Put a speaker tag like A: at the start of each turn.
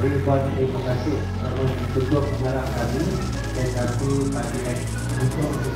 A: boleh terima kasih kalau kita pengarah kami dan satu pakai untuk